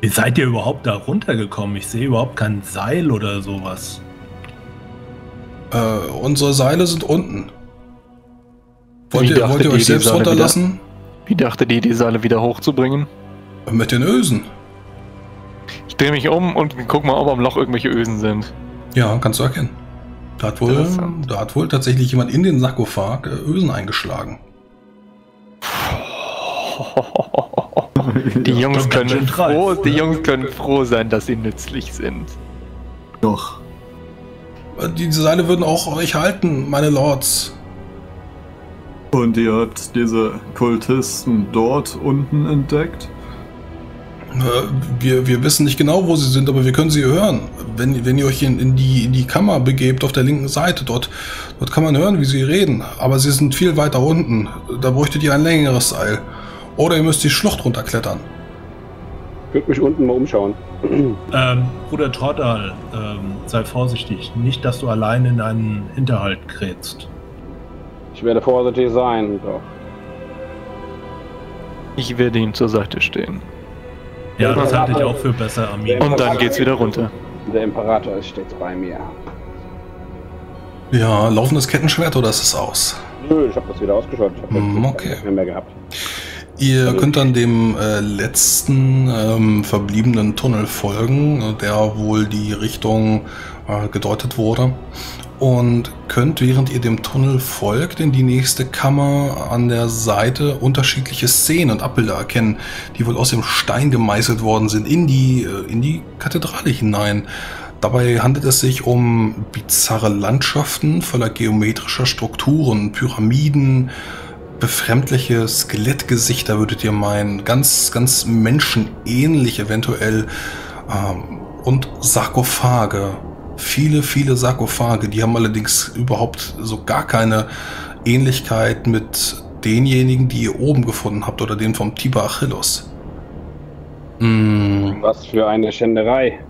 Wie seid ihr überhaupt da runtergekommen? Ich sehe überhaupt kein Seil oder sowas. Äh, unsere Seile sind unten. Wollt Wie ihr, wollt ihr euch selbst Seile wieder- runterlassen? Wie dachte die, die Seile wieder hochzubringen? Mit den Ösen. Ich drehe mich um und guck mal, ob am Loch irgendwelche Ösen sind. Ja, kannst du erkennen. Da hat wohl, da hat wohl tatsächlich jemand in den Sarkophag äh, Ösen eingeschlagen. Die Jungs können froh, die? Jungs können froh sein, dass sie nützlich sind. Doch. Diese Seile würden auch euch halten, meine Lords. Und ihr habt diese Kultisten dort unten entdeckt? Äh, Wir, wir wissen nicht genau, wo sie sind, aber wir können sie hören. Wenn, wenn ihr euch in, in, die, in die Kammer begebt, auf der linken Seite, dort, dort kann man hören, wie sie reden. Aber sie sind viel weiter unten. Da bräuchtet ihr ein längeres Seil. Oder ihr müsst die Schlucht runterklettern. Ich würde mich unten mal umschauen. Ähm, Bruder Tordal, ähm, sei vorsichtig. Nicht, dass du allein in einen Hinterhalt krätst. Ich werde vorsichtig sein. Doch. Ich werde ihm zur Seite stehen. Ja, das halte ich auch für besser, Armin. Und dann geht's wieder runter. Der Imperator ist stets bei mir. Ja, laufendes Kettenschwert oder ist es aus? Nö, ich habe das wieder ausgeschaut. Ich habe Hm, okay. mehr, mehr gehabt. Ihr könnt dann dem äh, letzten ähm, verbliebenen Tunnel folgen, äh, der wohl die Richtung äh, gedeutet wurde. Und könnt, während ihr dem Tunnel folgt, in die nächste Kammer an der Seite unterschiedliche Szenen und Abbilder erkennen, die wohl aus dem Stein gemeißelt worden sind, in die, äh, in die Kathedrale hinein. Dabei handelt es sich um bizarre Landschaften voller geometrischer Strukturen, Pyramiden, befremdliche Skelettgesichter, würdet ihr meinen. Ganz, ganz menschenähnlich eventuell. Ähm, und Sarkophage. Viele, viele Sarkophage. Die haben allerdings überhaupt so gar keine Ähnlichkeit mit denjenigen, die ihr oben gefunden habt oder den vom Tiber Achilles. Mm, Was für eine Schänderei.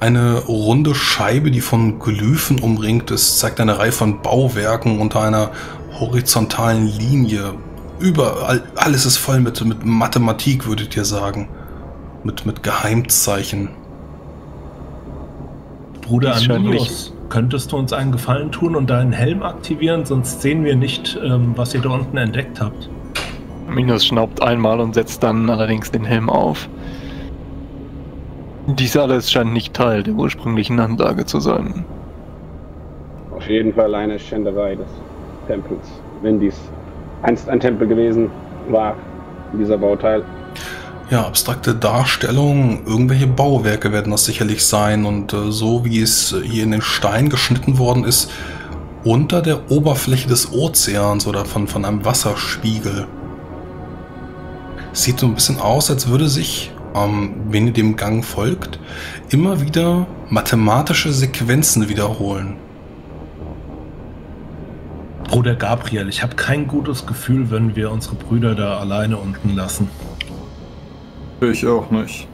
Eine runde Scheibe, die von Glyphen umringt ist, zeigt eine Reihe von Bauwerken unter einer horizontalen Linie. Überall, alles ist voll mit, mit Mathematik, würdet ihr sagen. Mit, mit Geheimzeichen. Bruder Arminius, könntest du uns einen Gefallen tun und deinen Helm aktivieren? Sonst sehen wir nicht, ähm, was ihr da unten entdeckt habt. Minus schnaubt einmal und setzt dann allerdings den Helm auf. Dies alles scheint nicht Teil der ursprünglichen Anlage zu sein. Auf jeden Fall eine Schänderei des Tempels. Wenn dies einst ein Tempel gewesen war, dieser Bauteil. Ja, abstrakte Darstellungen, irgendwelche Bauwerke werden das sicherlich sein und äh, so wie es hier in den Stein geschnitten worden ist, unter der Oberfläche des Ozeans oder von, von einem Wasserspiegel. Sieht so ein bisschen aus, als würde sich, ähm, wenn ihr dem Gang folgt, immer wieder mathematische Sequenzen wiederholen. Bruder Gabriel, ich habe kein gutes Gefühl, wenn wir unsere Brüder da alleine unten lassen. Ich auch nicht.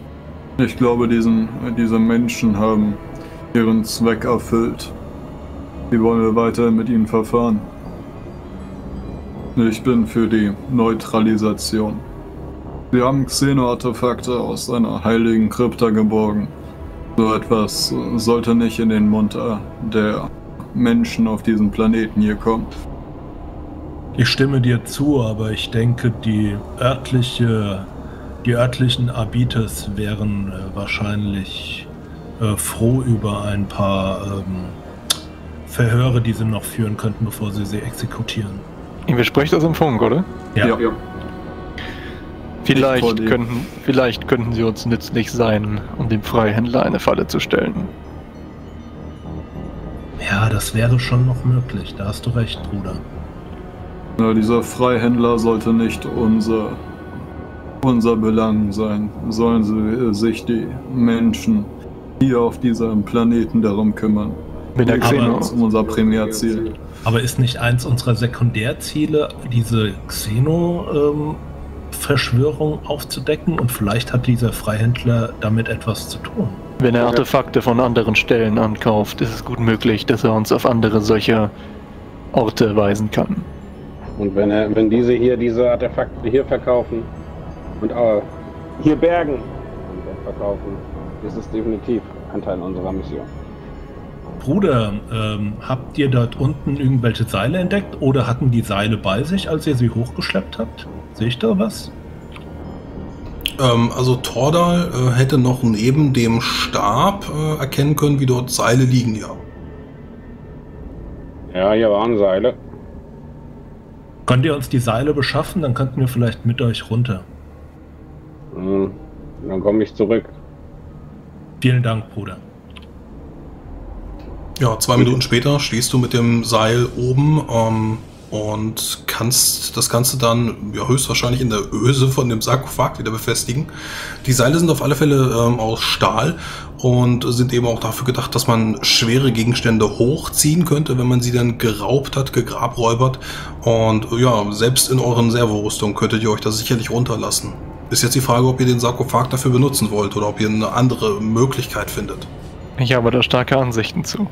Ich glaube, diesen, diese Menschen haben ihren Zweck erfüllt. Wie wollen wir weiter mit ihnen verfahren? Ich bin für die Neutralisation. Sie haben Xeno-Artefakte aus einer heiligen Krypta geborgen. So etwas sollte nicht in den Mund äh, der Menschen auf diesem Planeten hier kommen. Ich stimme dir zu, aber ich denke, die örtliche, die örtlichen Abites wären äh, wahrscheinlich äh, froh über ein paar ähm, Verhöre, die sie noch führen könnten, bevor sie sie exekutieren. Ihr besprecht das im Funk, oder? Ja. Vielleicht vor dem- könnten, vielleicht könnten sie uns nützlich sein, um dem Freihändler eine Falle zu stellen. Ja, das wäre schon noch möglich. Da hast du recht, Bruder. Na, dieser Freihändler sollte nicht unser, unser Belang sein. Sollen sie äh, sich die Menschen hier auf diesem Planeten darum kümmern. Wenn der Aber- Xeno, ist unser Primärziel. Aber ist nicht eins unserer Sekundärziele, diese Xeno-Verschwörung aufzudecken? Und vielleicht hat dieser Freihändler damit etwas zu tun. Wenn er Artefakte von anderen Stellen ankauft, ist es gut möglich, dass er uns auf andere solcher Orte weisen kann. Und wenn, er, wenn diese hier diese Artefakte hier verkaufen und äh, hier bergen und verkaufen, ist es definitiv ein Teil unserer Mission. Bruder, ähm, habt ihr dort unten irgendwelche Seile entdeckt oder hatten die Seile bei sich, als ihr sie hochgeschleppt habt? Sehe ich da was? Ähm, also Tordal äh, hätte noch neben dem Stab äh, erkennen können, wie dort Seile liegen, ja. Ja, hier waren Seile. Könnt ihr uns die Seile beschaffen? Dann könnten wir vielleicht mit euch runter. Hm, Dann komme ich zurück. Vielen Dank, Bruder. Ja, zwei Minuten später stehst du mit dem Seil oben ähm, und kannst das Ganze dann ja, höchstwahrscheinlich in der Öse von dem Sarkophag wieder befestigen. Die Seile sind auf alle Fälle ähm, aus Stahl und sind eben auch dafür gedacht, dass man schwere Gegenstände hochziehen könnte, wenn man sie dann geraubt hat, gegrabräubert. Und ja, selbst in euren Servorüstungen könntet ihr euch das sicherlich runterlassen. Ist jetzt die Frage, ob ihr den Sarkophag dafür benutzen wollt oder ob ihr eine andere Möglichkeit findet. Ich habe da starke Ansichten zu.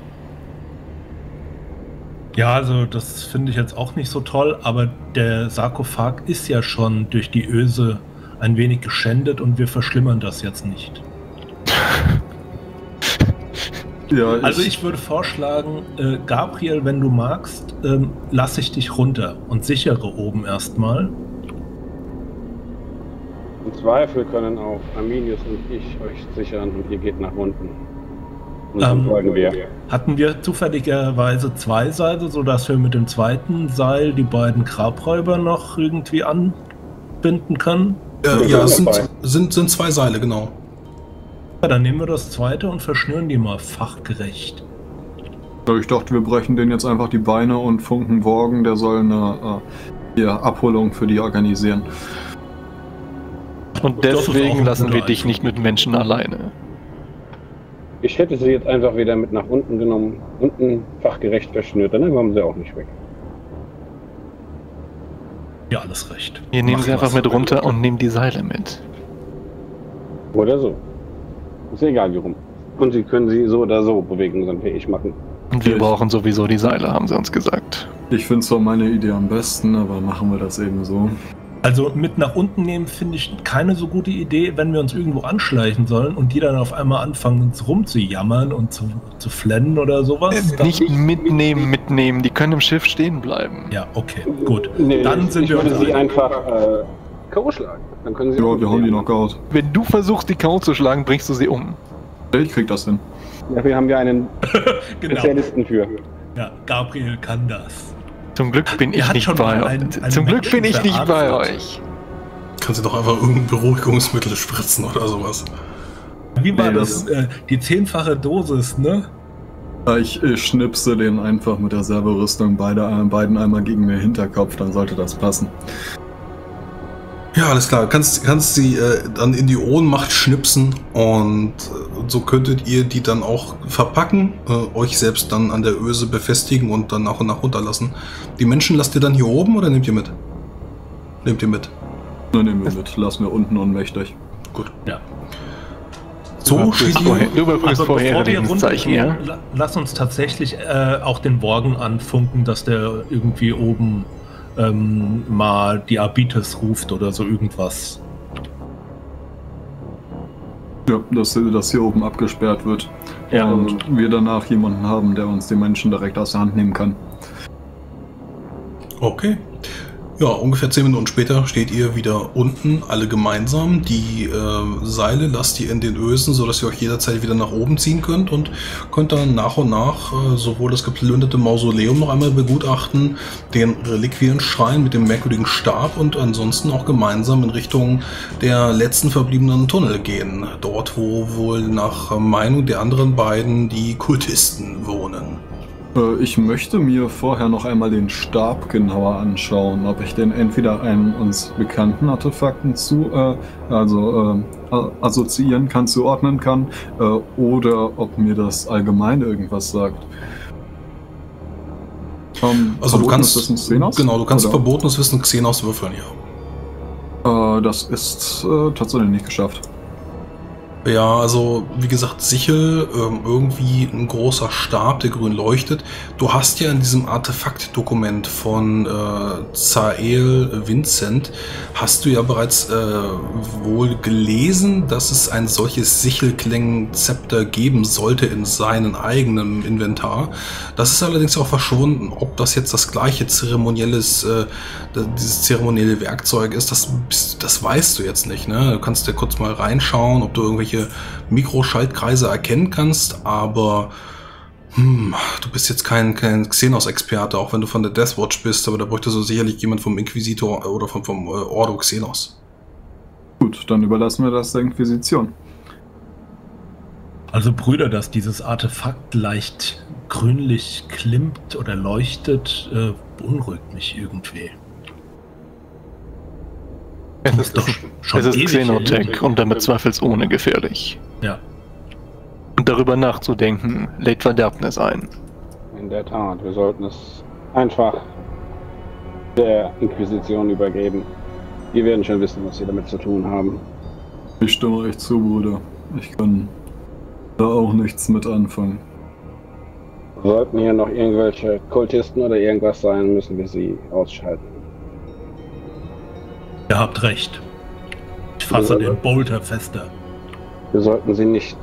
Ja, also das finde ich jetzt auch nicht so toll, aber der Sarkophag ist ja schon durch die Öse ein wenig geschändet und wir verschlimmern das jetzt nicht. Ja, ich, Also ich würde vorschlagen, äh, Gabriel, wenn du magst, ähm, lasse ich dich runter und sichere oben erstmal. Im Zweifel können auch Arminius und ich euch sichern und ihr geht nach unten. Ähm. Hatten wir zufälligerweise zwei Seile, sodass wir mit dem zweiten Seil die beiden Grabräuber noch irgendwie anbinden können? Äh, ja, es sind sind, sind, zwei Seile, genau. Ja, dann nehmen wir das zweite und verschnüren die mal fachgerecht. ich dachte, wir brechen den jetzt einfach die Beine und Funken Worgen, der soll eine äh, Abholung für die organisieren. Und deswegen lassen wir dich nicht mit Menschen alleine. Ich hätte sie jetzt einfach wieder mit nach unten genommen, unten fachgerecht verschnürt, dann kommen sie auch nicht weg. Ja, alles recht. Wir nehmen sie einfach mit runter und nehmen die Seile mit. Oder so. Ist egal wie rum. Und sie können sie so oder so bewegungsunfähig machen. Und wir Ich- brauchen sowieso die Seile, haben sie uns gesagt. Ich finde zwar meine Idee am besten, aber machen wir das eben so. Also mit nach unten nehmen finde ich keine so gute Idee, wenn wir uns irgendwo anschleichen sollen und die dann auf einmal anfangen, uns rumzujammern und zu, zu flennen oder sowas. Äh, nicht mitnehmen, mitnehmen. Die können im Schiff stehen bleiben. Ja, okay, gut. Nee, Dann ich, sind ich wir würde uns sie einfach äh, K.O. schlagen. Dann können sie. Ja, wir haben die Knockout. Wenn du versuchst, die K.O. zu schlagen, bringst du sie um. Ich krieg das hin. Dafür haben wir einen Genau. Spezialisten für. Ja, Gabriel kann das. Zum Glück bin ich nicht bei euch. Zum Glück bin ich nicht bei euch. Kannst du doch einfach irgendein Beruhigungsmittel spritzen oder sowas. Wie war Nee, das? Äh, die zehnfache Dosis, ne? Ich, ich schnipse den einfach mit der Servorüstung beide, äh, beiden einmal gegen den Hinterkopf, dann sollte das passen. Ja, alles klar. Kannst, kannst sie äh, dann in die Ohnmacht schnipsen und äh, so könntet ihr die dann auch verpacken, äh, euch selbst dann an der Öse befestigen und dann nach und nach runterlassen. Die Menschen lasst ihr dann hier oben oder nehmt ihr mit? Nehmt ihr mit. Dann nehmen wir mit, lassen wir unten ohnmächtig. Gut. Ja. So steht vorher, ihr. du überprüfst Also vorher bevor Zeichen, ja? lass uns tatsächlich äh, auch den Worgen anfunken, dass der irgendwie oben ähm, mal die Abites ruft oder so irgendwas. Ja, dass, dass hier oben abgesperrt wird. Ja, und wir danach jemanden haben, der uns die Menschen direkt aus der Hand nehmen kann. Okay. Ja, ungefähr zehn Minuten später steht ihr wieder unten, alle gemeinsam. Die äh, Seile lasst ihr in den Ösen, sodass ihr euch jederzeit wieder nach oben ziehen könnt und könnt dann nach und nach äh, sowohl das geplünderte Mausoleum noch einmal begutachten, den Reliquienschrein mit dem merkwürdigen Stab und ansonsten auch gemeinsam in Richtung der letzten verbliebenen Tunnel gehen. Dort, wo wohl nach Meinung der anderen beiden die Kultisten wohnen. Äh, Ich möchte mir vorher noch einmal den Stab genauer anschauen, ob ich den entweder einem uns bekannten Artefakten zu, äh, also äh, assoziieren kann, zuordnen kann, äh, oder ob mir das allgemein irgendwas sagt. Ähm, Also du kannst, Wissen Xenos? genau, du kannst Oder? verbotenes Wissen Xenos würfeln, ja. Äh, das ist äh, tatsächlich nicht geschafft. Ja, also wie gesagt, Sichel, ähm, irgendwie ein großer Stab, der grün leuchtet. Du hast ja in diesem Artefaktdokument von äh, Zael Vincent, hast du ja bereits äh, wohl gelesen, dass es ein solches Sichelklängenzepter geben sollte in seinem eigenen Inventar. Das ist allerdings auch verschwunden. Ob das jetzt das gleiche zeremonielles, äh, dieses zeremonielle Werkzeug ist, das, das weißt du jetzt nicht. Ne? Du kannst dir kurz mal reinschauen, ob du irgendwelche Mikroschaltkreise erkennen kannst, aber hm, du bist jetzt kein, kein Xenos-Experte, auch wenn du von der Deathwatch bist, aber da bräuchte so sicherlich jemand vom Inquisitor oder vom, vom äh, Ordo Xenos. Gut, dann überlassen wir das der Inquisition. Also Brüder, dass dieses Artefakt leicht grünlich klimmt oder leuchtet, äh, beunruhigt mich irgendwie. Es ist, doch schon es ist Xenotech und damit zweifelsohne gefährlich. Ja. Und darüber nachzudenken, lädt Verderbnis ein. In der Tat, wir sollten es einfach der Inquisition übergeben. Die werden schon wissen, was sie damit zu tun haben. Ich stimme euch zu, Bruder. Ich kann da auch nichts mit anfangen. Sollten hier noch irgendwelche Kultisten oder irgendwas sein, müssen wir sie ausschalten. Ihr habt recht. Ich fasse den Bolter fester. Wir sollten sie nicht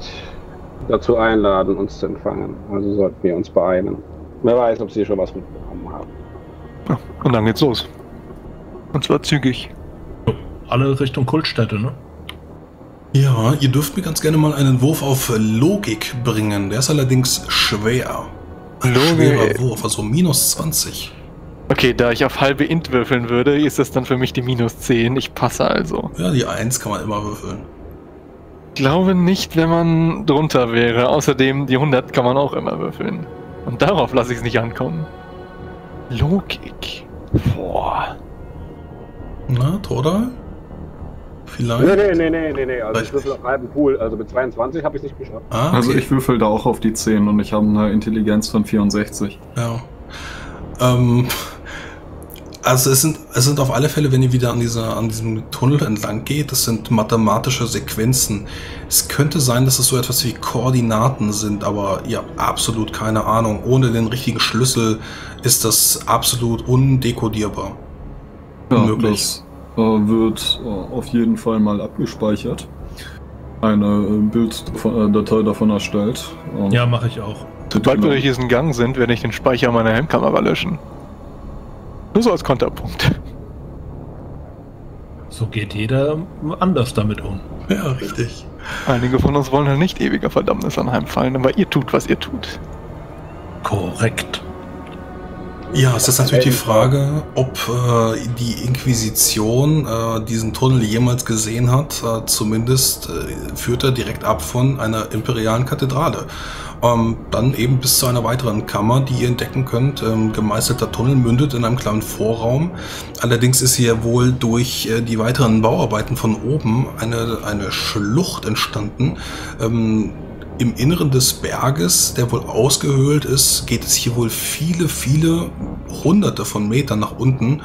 dazu einladen, uns zu empfangen. Also sollten wir uns beeilen. Wer weiß, ob sie schon was mitbekommen haben. Ja, und dann geht's los. Und zwar zügig. Alle Richtung Kultstätte, ne? Ja, ihr dürft mir ganz gerne mal einen Wurf auf Logik bringen. Der ist allerdings schwer. Ein Logik. schwerer Wurf, also minus 20. Okay, da ich auf halbe Int würfeln würde, ist das dann für mich die minus 10. Ich passe also. Ja, die 1 kann man immer würfeln. Ich glaube nicht, wenn man drunter wäre. Außerdem, die 100 kann man auch immer würfeln. Und darauf lasse ich es nicht ankommen. Logik. Boah. Na, Toda? Vielleicht? Nee, nee, nee, nee, nee, nee. Also Vielleicht ich würfel auf halben Pool. Also mit 22 habe ich es nicht geschafft. Ah, okay. Also ich würfel da auch auf die 10 und ich habe eine Intelligenz von 64. Ja. Ähm, also es sind, es sind auf alle Fälle, wenn ihr wieder an, dieser, an diesem Tunnel entlang geht, das sind mathematische Sequenzen. Es könnte sein, dass es so etwas wie Koordinaten sind, aber ihr habt absolut keine Ahnung. Ohne den richtigen Schlüssel ist das absolut undekodierbar. Ja, Unmöglich. das äh, wird äh, auf jeden Fall mal abgespeichert. Eine äh, Bilddatei davon erstellt. ja, mache ich auch. Sobald wir durch diesen Gang sind, werde ich den Speicher meiner Helmkamera löschen. Nur so als Konterpunkt. So geht jeder anders damit um. Ja, richtig. Einige von uns wollen halt nicht ewiger Verdammnis anheimfallen, aber ihr tut, was ihr tut. Korrekt. Ja, es ist natürlich die Frage, ob äh, die Inquisition äh, diesen Tunnel jemals gesehen hat. Äh, zumindest äh, führt er direkt ab von einer imperialen Kathedrale. Ähm, dann eben bis zu einer weiteren Kammer, die ihr entdecken könnt. Ähm, gemeißelter Tunnel mündet in einem kleinen Vorraum. Allerdings ist hier wohl durch äh, die weiteren Bauarbeiten von oben eine, eine Schlucht entstanden. Ähm, im Inneren des Berges, der wohl ausgehöhlt ist, geht es hier wohl viele, viele hunderte von Metern nach unten,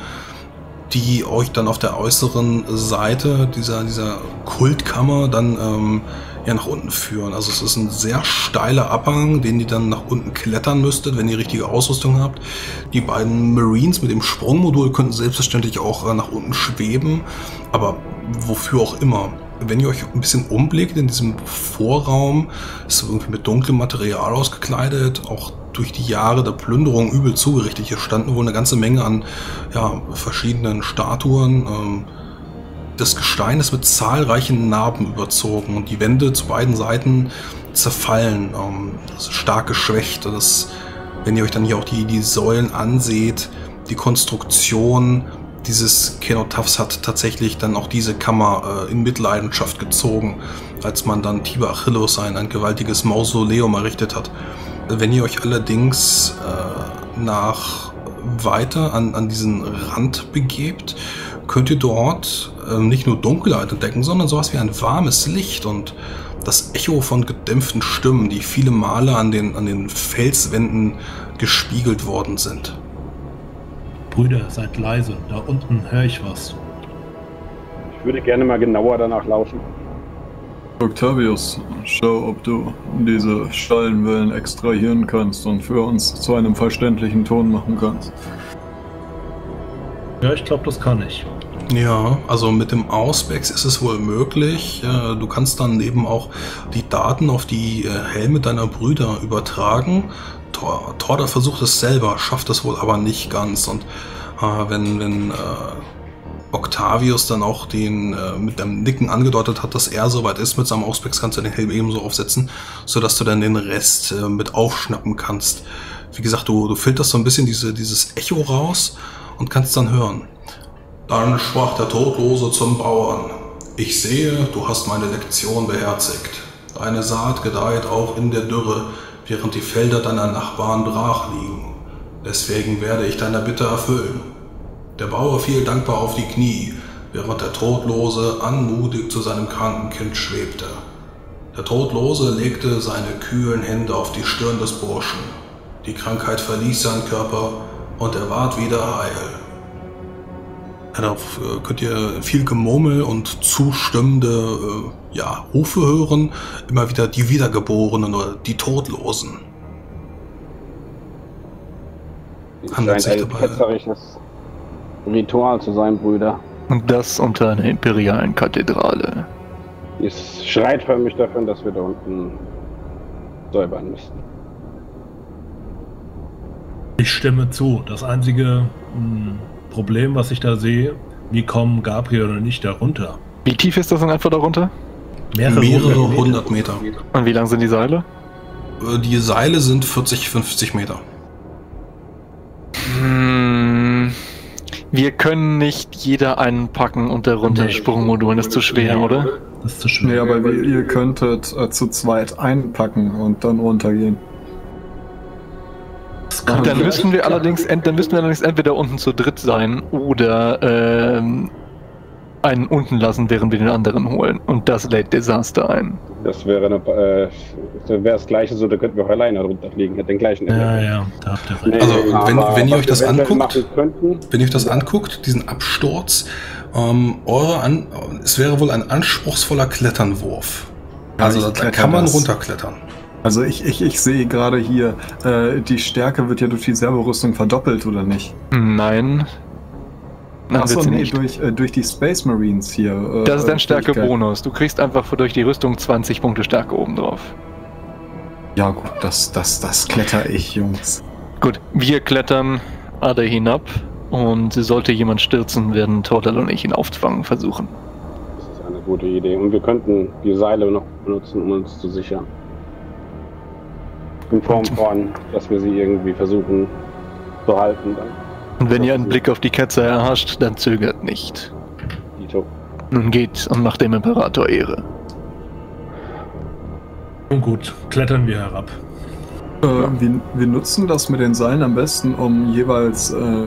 die euch dann auf der äußeren Seite dieser, dieser Kultkammer dann ähm, ja, nach unten führen. Also es ist ein sehr steiler Abhang, den ihr dann nach unten klettern müsstet, wenn ihr richtige Ausrüstung habt. Die beiden Marines mit dem Sprungmodul könnten selbstverständlich auch äh, nach unten schweben, aber wofür auch immer. Wenn ihr euch ein bisschen umblickt in diesem Vorraum, ist irgendwie mit dunklem Material ausgekleidet, auch durch die Jahre der Plünderung übel zugerichtet. Hier standen wohl eine ganze Menge an ja, verschiedenen Statuen. Ähm, das Gestein ist mit zahlreichen Narben überzogen und die Wände zu beiden Seiten zerfallen, ähm, stark geschwächt. Das, wenn ihr euch dann hier auch die, die Säulen anseht, die Konstruktion dieses Kenotafs hat tatsächlich dann auch diese Kammer äh, in Mitleidenschaft gezogen, als man dann Tiber Achilles ein, ein gewaltiges Mausoleum errichtet hat. Wenn ihr euch allerdings äh, nach weiter an, an diesen Rand begebt, könnt ihr dort äh, nicht nur Dunkelheit entdecken, sondern sowas wie ein warmes Licht und das Echo von gedämpften Stimmen, die viele Male an den, an den Felswänden gespiegelt worden sind. Brüder, seid leise, da unten höre ich was. Ich würde gerne mal genauer danach lauschen. Octavius, schau, ob du diese Schallenwellen extrahieren kannst und für uns zu einem verständlichen Ton machen kannst. Ja, ich glaube, das kann ich. Ja, also mit dem Auspex ist es wohl möglich. Du kannst dann eben auch die Daten auf die äh, Helme deiner Brüder übertragen. Tor- Torda versucht es selber, schafft es wohl aber nicht ganz. Und äh, wenn, wenn äh, Octavius dann auch den äh, mit dem Nicken angedeutet hat, dass er soweit ist mit seinem Auspex, kannst du den Helm ebenso aufsetzen, sodass du dann den Rest äh, mit aufschnappen kannst. Wie gesagt, du, du filterst so ein bisschen diese, dieses Echo raus und kannst dann hören. Dann sprach der Todlose zum Bauern. Ich sehe, du hast meine Lektion beherzigt. Deine Saat gedeiht auch in der Dürre, während die Felder deiner Nachbarn brach liegen. Deswegen werde ich deine Bitte erfüllen. Der Bauer fiel dankbar auf die Knie, während der Todlose anmutig zu seinem kranken Kind schwebte. Der Todlose legte seine kühlen Hände auf die Stirn des Burschen. Die Krankheit verließ seinen Körper und er ward wieder heil. Darauf äh, könnt ihr viel Gemurmel und zustimmende äh, ja, Rufe hören. Immer wieder die Wiedergeborenen oder die Todlosen. Es Handelt sich ein dabei- ketzerisches Ritual zu sein, Brüder. Und das unter einer imperialen Kathedrale. Es schreit förmlich davon, dass wir da unten säubern müssen. Ich stimme zu. Das einzige mh, Problem, was ich da sehe, wie kommen Gabriel und ich da runter? Wie tief ist das in etwa darunter? Mehrere hundert Meter. Und wie lang sind die Seile? Äh, Die Seile sind 40, 50 Meter. Hm, wir können nicht jeder einen packen und darunter Nee. Sprungmodulen. Das ist zu schwer, oder? Das ist zu schwer. Nee, aber wir, ihr könntet äh, zu zweit einpacken und dann runtergehen. Dann ich- müssten wir allerdings, ent, dann müssten wir allerdings entweder unten zu dritt sein oder ähm, einen unten lassen, während wir den anderen holen. Und das lädt Desaster ein. Das wäre eine, äh, das wäre das gleiche, so da könnten wir auch alleine drunter fliegen, hätte den gleichen Ja, Effekt. ja, da habt ihr recht. Nee, Also, wenn- wenn ihr euch das anguckt- Wenn ihr euch das anguckt, diesen Absturz, ähm, eure An es wäre wohl ein anspruchsvoller Kletternwurf. Ja, Also da kann man das. runterklettern. Also ich, ich, ich sehe gerade hier, äh, die Stärke wird ja durch die Servorüstung verdoppelt, oder nicht? Nein. Nein, Achso, nee, nicht. durch, äh, durch die Space Marines hier. Äh, Das ist ein Fähigkeit. Stärkebonus. Du kriegst einfach durch die Rüstung 20 Punkte Stärke obendrauf. Ja gut, das, das, das kletter ich, Jungs. Gut, wir klettern alle hinab und sollte jemand stürzen, werden Tortal und ich ihn aufzufangen versuchen. das ist eine gute Idee. Und wir könnten die Seile noch benutzen, um uns zu sichern. In Form von, dass wir sie irgendwie versuchen zu halten. Dann. Und wenn ihr einen Blick auf die Ketzer erhascht, dann zögert nicht. Dito. Nun geht und macht dem Imperator Ehre. Nun gut, klettern wir herab. Äh, wir, wir nutzen das mit den Seilen am besten, um jeweils äh,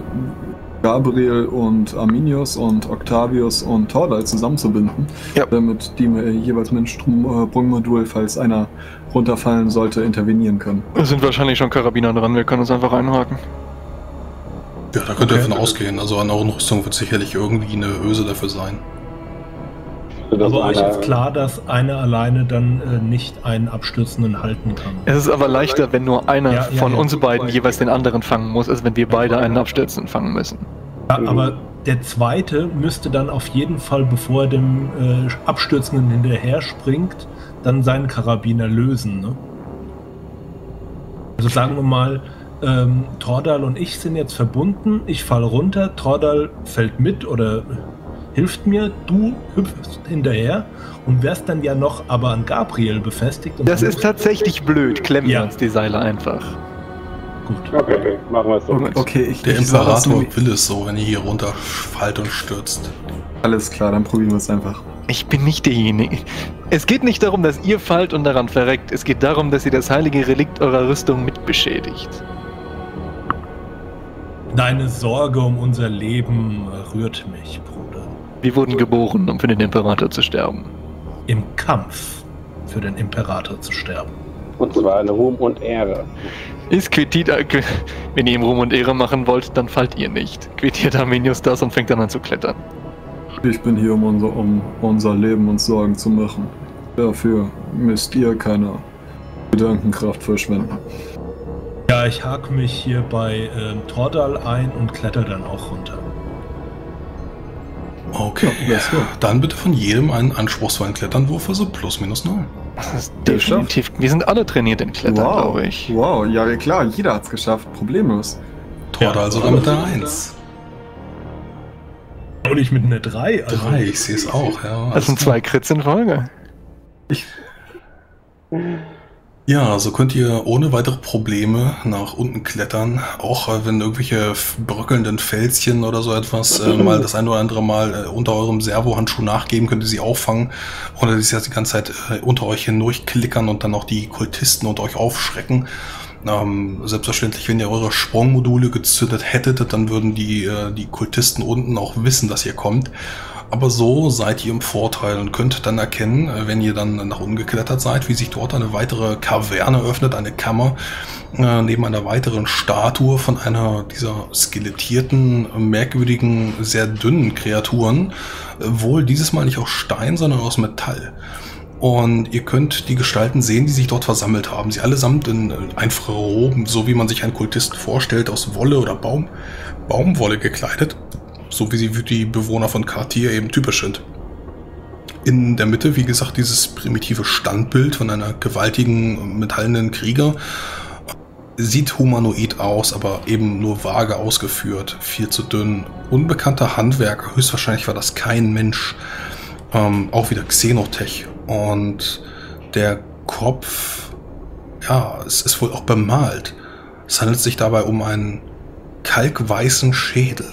Gabriel und Arminius und Octavius und Tordal zusammenzubinden. Ja. Damit die jeweils mit dem äh, Sprungmodul, falls einer runterfallen sollte, intervenieren können. Es sind wahrscheinlich schon Karabiner dran, wir können uns einfach einhaken. Ja, da könnt ihr Okay. davon ausgehen. Also an euren Rüstungen wird sicherlich irgendwie eine Öse dafür sein. Das Aber euch ist klar, dass einer alleine dann äh, nicht einen Abstürzenden halten kann. Es ist aber leichter, wenn nur einer Ja, ja, von ja. uns beiden jeweils den anderen fangen muss, als wenn wir beide einen Abstürzen fangen müssen. Ja, aber der zweite müsste dann auf jeden Fall, bevor er dem äh, Abstürzenden hinterher springt, dann seinen Karabiner lösen. Ne? Also sagen wir mal, ähm, Tordal und ich sind jetzt verbunden. Ich falle runter, Tordal fällt mit oder hilft mir, du hüpfst hinterher und wärst dann ja noch aber an Gabriel befestigt. Und Das ist tatsächlich blöd, klemmen wir Ja. uns die Seile einfach. gut. Okay, okay, machen wir es so. Okay, okay ich, Der ich Imperator nämlich- will es so, wenn ihr hier runterfallt und stürzt. Alles klar, dann probieren wir es einfach. Ich bin nicht derjenige. Es geht nicht darum, dass ihr fallt und daran verreckt. Es geht darum, dass ihr das heilige Relikt eurer Rüstung mit beschädigt. Deine Sorge um unser Leben rührt mich, Bruder. Wir wurden geboren, um für den Imperator zu sterben. Im Kampf für den Imperator zu sterben. Und zwar in Ruhm und Ehre. Ist Quetit, äh, wenn ihr ihm Ruhm und Ehre machen wollt, dann fallt ihr nicht. Quetiert Arminius das und fängt dann an zu klettern. Ich bin hier, um unser, um unser Leben und Sorgen zu machen. Dafür müsst ihr keine Gedankenkraft verschwenden. Ja, ich hake mich hier bei ähm, Tordal ein und kletter dann auch runter. Okay, Ja, dann bitte von jedem einen anspruchsvollen Kletternwurf, also plus minus null. Das ist definitiv. Wir sind alle trainiert in Klettern, glaube ich. Wow, ja klar, jeder hat's geschafft, problemlos. Tordal Ja, sogar mit der 1. Und ich mit einer 3. Also, 3, ich sehe es auch, ja. Das sind zwei Crits in Folge. Ja, so könnt ihr ohne weitere Probleme nach unten klettern, auch äh, wenn irgendwelche bröckelnden Felschen oder so etwas äh, mal das ein oder andere Mal äh, unter eurem Servohandschuh nachgeben, könnt ihr sie auffangen, ohne dass sie jetzt die ganze Zeit äh, unter euch hindurch klickern und dann auch die Kultisten unter euch aufschrecken. Ähm, selbstverständlich, wenn ihr eure Sprungmodule gezündet hättet, dann würden die, äh, die Kultisten unten auch wissen, dass ihr kommt. Aber so seid ihr im Vorteil und könnt dann erkennen, äh, wenn ihr dann nach unten geklettert seid, wie sich dort eine weitere Kaverne öffnet, eine Kammer, äh, neben einer weiteren Statue von einer dieser skelettierten, merkwürdigen, sehr dünnen Kreaturen. Äh, Wohl dieses Mal nicht aus Stein, sondern aus Metall. Und ihr könnt die Gestalten sehen, die sich dort versammelt haben. Sie allesamt in einfache Roben, so wie man sich einen Kultisten vorstellt, aus Wolle oder Baum, Baumwolle gekleidet so wie sie für die Bewohner von Cartier eben typisch sind. In der Mitte, wie gesagt, dieses primitive Standbild von einer gewaltigen metallenen Krieger. Sieht humanoid aus, aber eben nur vage ausgeführt, viel zu dünn. Unbekannter Handwerker, höchstwahrscheinlich war das kein Mensch. Ähm, auch wieder Xenotech. Und der Kopf, ja, es ist wohl auch bemalt. Es handelt sich dabei um einen kalkweißen Schädel.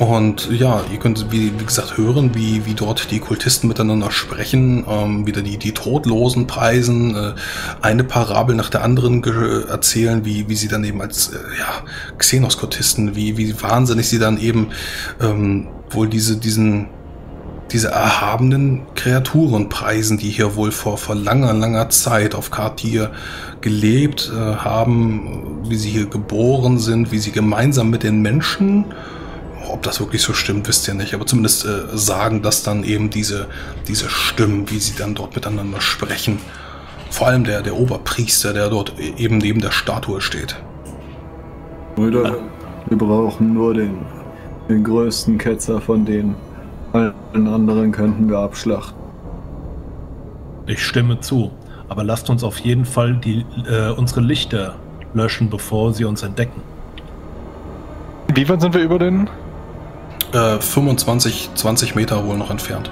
Und ja, ihr könnt, wie, wie gesagt, hören, wie, wie dort die Kultisten miteinander sprechen, ähm, wieder die, die Todlosen preisen, äh, eine Parabel nach der anderen erzählen, wie, wie sie dann eben als äh, ja, Xenos-Kultisten, wie, wie wahnsinnig sie dann eben ähm, wohl diese, diesen, diese erhabenen Kreaturen preisen, die hier wohl vor, vor langer, langer Zeit auf Cartier gelebt äh, haben, wie sie hier geboren sind, wie sie gemeinsam mit den Menschen ob das wirklich so stimmt, wisst ihr nicht, aber zumindest äh, sagen das dann eben diese, diese Stimmen, wie sie dann dort miteinander sprechen. Vor allem der, der Oberpriester, der dort e- eben neben der Statue steht. Brüder, wir brauchen nur den, den größten Ketzer von denen. Allen anderen könnten wir abschlachten. Ich stimme zu. Aber lasst uns auf jeden Fall die, äh, unsere Lichter löschen, bevor sie uns entdecken. Wie weit sind wir über den? Äh, 25, 20 Meter wohl noch entfernt.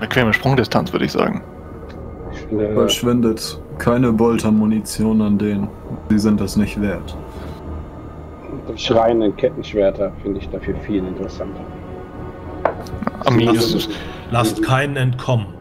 Bequeme Sprungdistanz, würde ich sagen. Verschwendet keine Boltermunition an denen. Sie sind das nicht wert. die schreienden Kettenschwerter finde ich dafür viel interessanter. Ist, Lasst keinen entkommen.